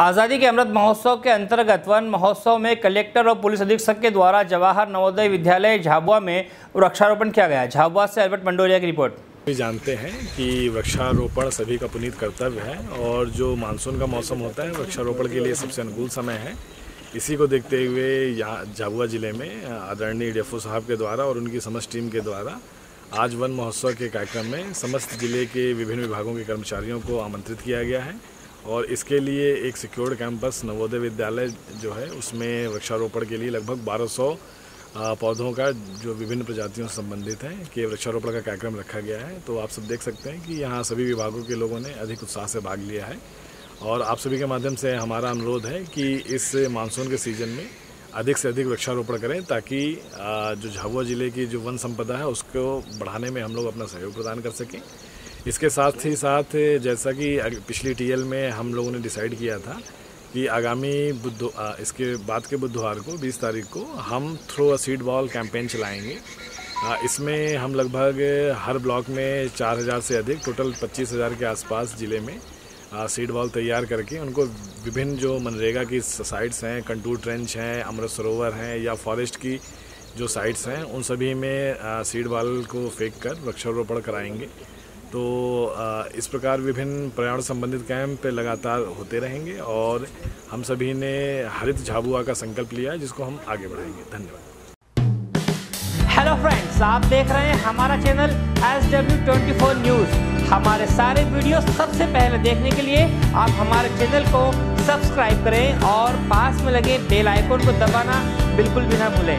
आज़ादी के अमृत महोत्सव के अंतर्गत वन महोत्सव में कलेक्टर और पुलिस अधीक्षक के द्वारा जवाहर नवोदय विद्यालय झाबुआ में वृक्षारोपण किया गया। झाबुआ से अल्बर्ट मंडोरिया की रिपोर्ट। भी जानते हैं कि वृक्षारोपण सभी का पुनीत कर्तव्य है और जो मानसून का मौसम होता है, वृक्षारोपण के लिए सबसे अनुकूल समय है। इसी को देखते हुए यहाँ झाबुआ ज़िले में आदरणीय डेफो साहब के द्वारा और उनकी समस्त टीम के द्वारा आज वन महोत्सव के कार्यक्रम में समस्त ज़िले के विभिन्न विभागों के कर्मचारियों को आमंत्रित किया गया है। और इसके लिए एक सिक्योर्ड कैंपस नवोदय विद्यालय जो है, उसमें वृक्षारोपण के लिए लगभग 1200 पौधों का जो विभिन्न प्रजातियों से संबंधित हैं, कि वृक्षारोपण का कार्यक्रम रखा गया है। तो आप सब देख सकते हैं कि यहाँ सभी विभागों के लोगों ने अधिक उत्साह से भाग लिया है। और आप सभी के माध्यम से हमारा अनुरोध है कि इस मानसून के सीज़न में अधिक से अधिक वृक्षारोपण करें, ताकि जो झाबुआ ज़िले की जो वन संपदा है, उसको बढ़ाने में हम लोग अपना सहयोग प्रदान कर सकें। इसके साथ ही साथ जैसा कि पिछली टीएल में हम लोगों ने डिसाइड किया था कि आगामी बुध इसके बाद के बुधवार को 20 तारीख को, हम throw a seed ball campaign चलाएँगे। इसमें हम लगभग हर ब्लॉक में 4000 से अधिक, टोटल 25000 के आसपास ज़िले में सीड बॉल तैयार करके उनको विभिन्न जो मनरेगा की साइट्स हैं, कंटूर ट्रेंच हैं, अमृत सरोवर हैं या फॉरेस्ट की जो साइट्स हैं, उन सभी में सीड बॉल को फेंक कर वृक्षारोपण कराएँगे। तो इस प्रकार विभिन्न पर्यावरण संबंधित कैंप लगातार होते रहेंगे और हम सभी ने हरित झाबुआ का संकल्प लिया, जिसको हम आगे बढ़ाएँगे। धन्यवाद। हेलो फ्रेंड्स आप देख रहे हैं हमारा channel S W twenty four news हमारे सारे वीडियो सबसे पहले देखने के लिए आप हमारे चैनल को सब्सक्राइब करें और पास में लगे बेल आइकोन को दबाना बिल्कुल भी ना भूलें।